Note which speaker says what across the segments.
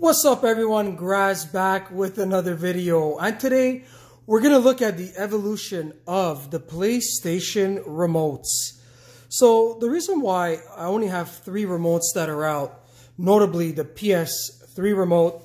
Speaker 1: What's up everyone, Graz back with another video and today we're going to look at the evolution of the PlayStation remotes. So the reason why I only have three remotes that are out, notably the PS3 remote,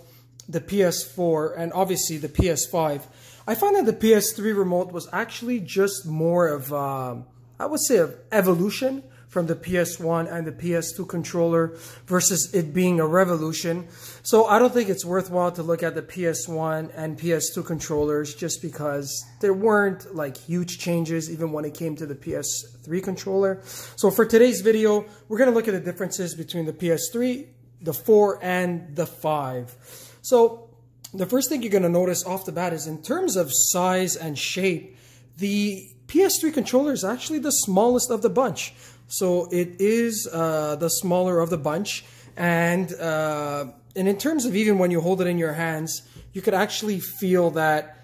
Speaker 1: the PS4 and obviously the PS5, I find that the PS3 remote was actually just more of, um, I would say, of evolution from the PS1 and the PS2 controller versus it being a revolution. So I don't think it's worthwhile to look at the PS1 and PS2 controllers just because there weren't like huge changes even when it came to the PS3 controller. So for today's video, we're going to look at the differences between the PS3, the 4, and the 5. So the first thing you're going to notice off the bat is in terms of size and shape, the PS3 controller is actually the smallest of the bunch. So it is uh, the smaller of the bunch. And, uh, and in terms of even when you hold it in your hands, you could actually feel that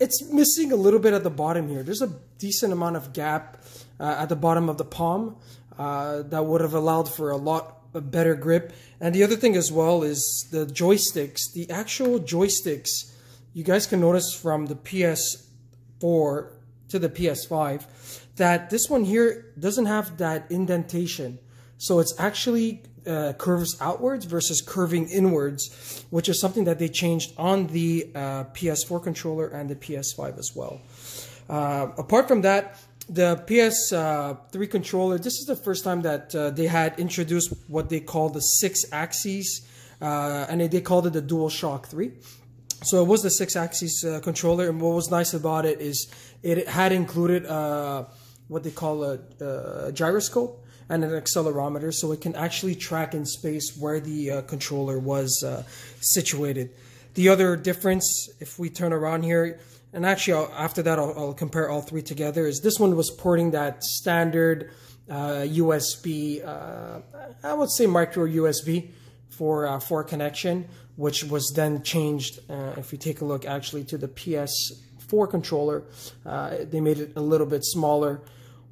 Speaker 1: it's missing a little bit at the bottom here. There's a decent amount of gap uh, at the bottom of the palm uh, that would have allowed for a lot a better grip. And the other thing as well is the joysticks. The actual joysticks, you guys can notice from the PS4 to the PS5 that this one here doesn't have that indentation. So it's actually uh, curves outwards versus curving inwards, which is something that they changed on the uh, PS4 controller and the PS5 as well. Uh, apart from that, the PS3 controller, this is the first time that uh, they had introduced what they call the six axes, uh, and they called it the DualShock 3. So it was the Sixaxis uh, controller, and what was nice about it is it had included what they call a, a gyroscope and an accelerometer so it can actually track in space where the uh, controller was uh, situated. The other difference, if we turn around here, and actually I'll, after that I'll, I'll, compare all three together, is this one was porting that standard uh, USB, uh, I would say micro USB for, uh, for connection, which was then changed, uh, if we take a look actually to the PS4 controller, they made it a little bit smaller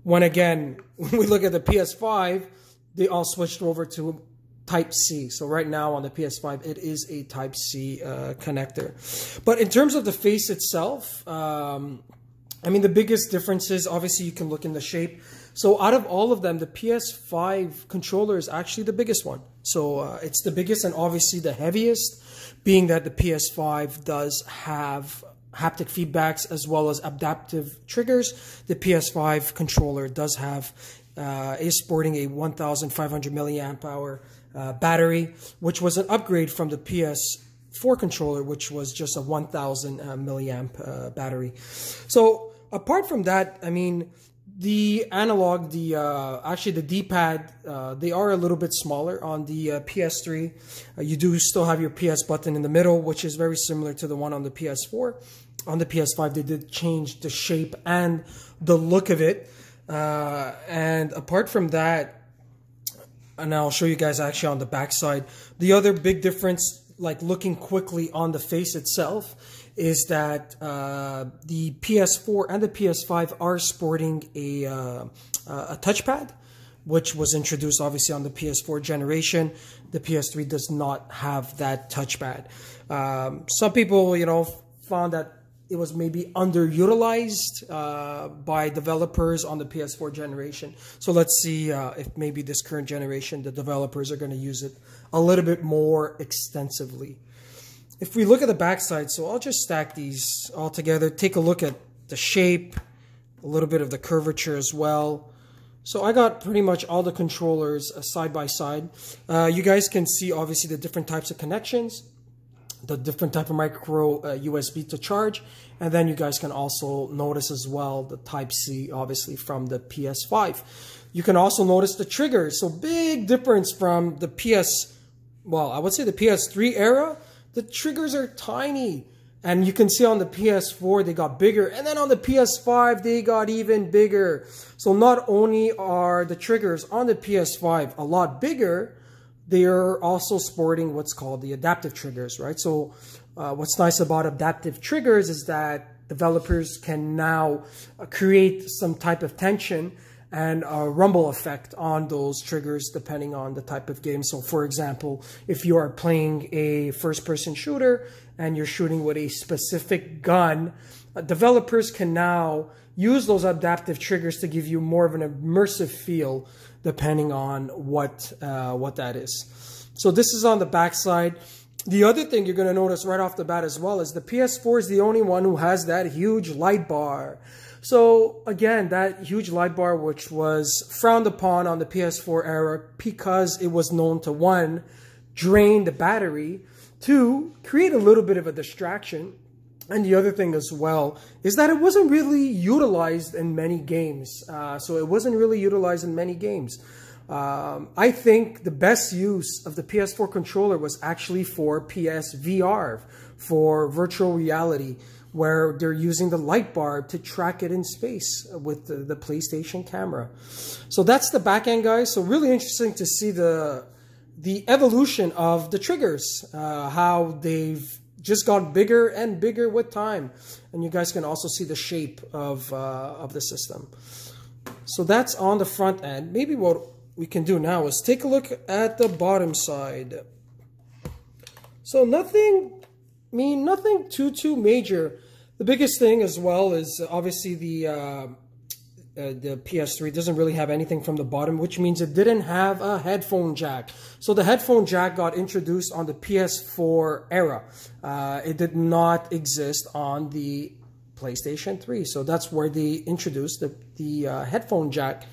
Speaker 1: when again, when we look at the PS5, they all switched over to Type C. So right now on the PS5, it is a Type C uh, connector. But in terms of the face itself, um, I mean, the biggest difference is obviously you can look in the shape. So out of all of them, the PS5 controller is actually the biggest one. So uh, it's the biggest and obviously the heaviest, being that the PS5 does have haptic feedbacks as well as adaptive triggers. The PS5 controller does have uh, is sporting a 1,500 milliamp hour uh, battery, which was an upgrade from the PS4 controller, which was just a 1,000 uh, milliamp uh, battery. So apart from that, I mean, the analog, the uh, actually the D-pad, uh, they are a little bit smaller on the uh, PS3. Uh, you do still have your PS button in the middle, which is very similar to the one on the PS4. On the PS5, they did change the shape and the look of it. Uh, and apart from that, and I'll show you guys actually on the back side, the other big difference, like looking quickly on the face itself, is that uh, the PS4 and the PS5 are sporting a, uh, a touchpad, which was introduced obviously on the PS4 generation. The PS3 does not have that touchpad. Um, some people, you know, found that it was maybe underutilized uh, by developers on the PS4 generation. So let's see uh, if maybe this current generation, the developers are going to use it a little bit more extensively if we look at the backside, so I'll just stack these all together, take a look at the shape, a little bit of the curvature as well. So I got pretty much all the controllers uh, side by side. Uh, you guys can see obviously the different types of connections, the different type of micro uh, USB to charge, and then you guys can also notice as well the Type C obviously from the PS5. You can also notice the triggers. So big difference from the PS, well, I would say the PS3 era the triggers are tiny. And you can see on the PS4, they got bigger. And then on the PS5, they got even bigger. So not only are the triggers on the PS5 a lot bigger, they are also sporting what's called the adaptive triggers, right? So uh, what's nice about adaptive triggers is that developers can now uh, create some type of tension and a rumble effect on those triggers depending on the type of game. So for example, if you are playing a first person shooter and you're shooting with a specific gun, uh, developers can now use those adaptive triggers to give you more of an immersive feel depending on what uh, what that is. So this is on the back side. The other thing you're going to notice right off the bat as well is the PS4 is the only one who has that huge light bar. So again, that huge light bar, which was frowned upon on the PS4 era because it was known to one, drain the battery, two, create a little bit of a distraction. And the other thing as well is that it wasn't really utilized in many games. Uh, so it wasn't really utilized in many games. Um, I think the best use of the PS4 controller was actually for PSVR, for virtual reality where they're using the light bar to track it in space with the, the PlayStation camera. So that's the back end, guys. So really interesting to see the the evolution of the triggers, uh, how they've just got bigger and bigger with time. And you guys can also see the shape of, uh, of the system. So that's on the front end. Maybe what we can do now is take a look at the bottom side. So nothing I mean, nothing too, too major. The biggest thing as well is obviously the uh, uh, the PS3 doesn't really have anything from the bottom, which means it didn't have a headphone jack. So the headphone jack got introduced on the PS4 era. Uh, it did not exist on the PlayStation 3. So that's where they introduced the, the uh, headphone jack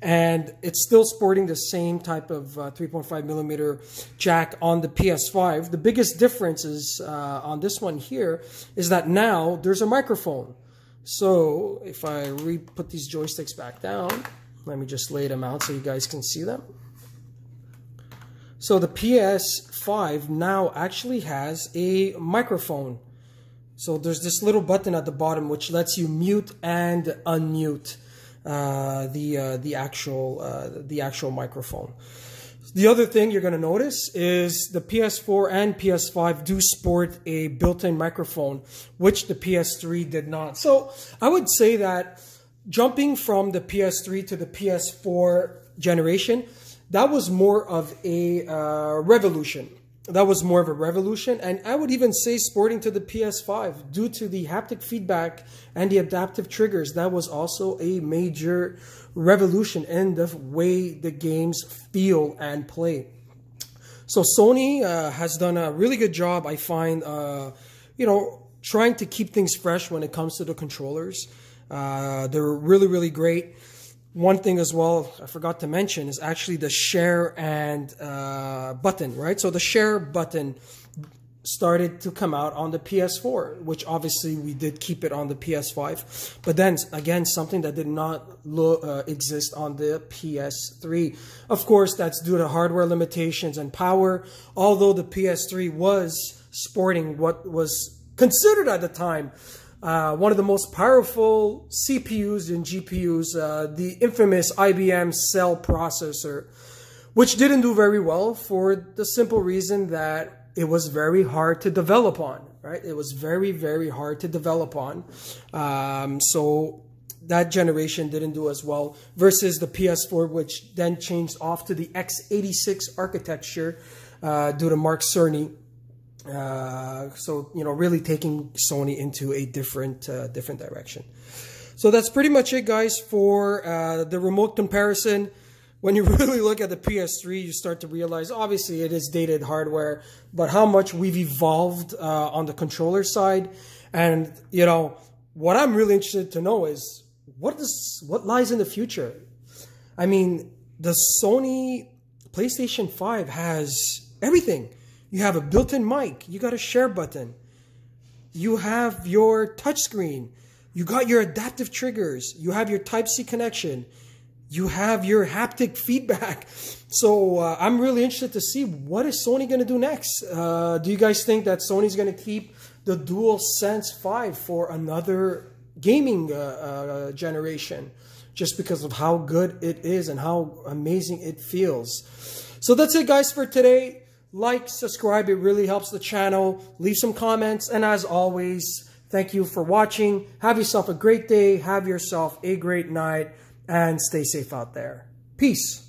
Speaker 1: and it's still sporting the same type of uh, 3.5 millimeter jack on the PS5. The biggest difference is uh, on this one here is that now there's a microphone. So if I re put these joysticks back down, let me just lay them out so you guys can see them. So the PS5 now actually has a microphone. So there's this little button at the bottom which lets you mute and unmute the uh, the actual uh, the actual microphone. The other thing you're going to notice is the PS4 and PS5 do sport a built-in microphone, which the PS3 did not. So I would say that jumping from the PS3 to the PS4 generation, that was more of a uh, revolution that was more of a revolution. And I would even say sporting to the PS5 due to the haptic feedback and the adaptive triggers. That was also a major revolution in the way the games feel and play. So Sony uh, has done a really good job, I find, uh, you know, trying to keep things fresh when it comes to the controllers. Uh, they're really, really great one thing as well I forgot to mention is actually the share and uh, button, right? So the share button started to come out on the PS4, which obviously we did keep it on the PS5. But then again, something that did not uh, exist on the PS3. Of course, that's due to hardware limitations and power. Although the PS3 was sporting what was considered at the time uh, one of the most powerful CPUs and GPUs, uh, the infamous IBM Cell processor, which didn't do very well for the simple reason that it was very hard to develop on, right? It was very, very hard to develop on. Um, so that generation didn't do as well versus the PS4, which then changed off to the x86 architecture uh, due to Mark Cerny uh, so you know, really taking Sony into a different uh, different direction. So that's pretty much it, guys, for uh, the remote comparison. When you really look at the PS3, you start to realize, obviously, it is dated hardware, but how much we've evolved uh, on the controller side. And you know, what I'm really interested to know is what is what lies in the future. I mean, the Sony PlayStation 5 has everything you have a built-in mic. You got a share button. You have your touchscreen. You got your adaptive triggers. You have your Type-C connection. You have your haptic feedback. So uh, I'm really interested to see what is Sony going to do next. Uh, do you guys think that Sony's going to keep the DualSense 5 for another gaming uh, uh, generation? Just because of how good it is and how amazing it feels. So that's it, guys, for today like, subscribe. It really helps the channel. Leave some comments. And as always, thank you for watching. Have yourself a great day. Have yourself a great night. and stay safe out there. Peace.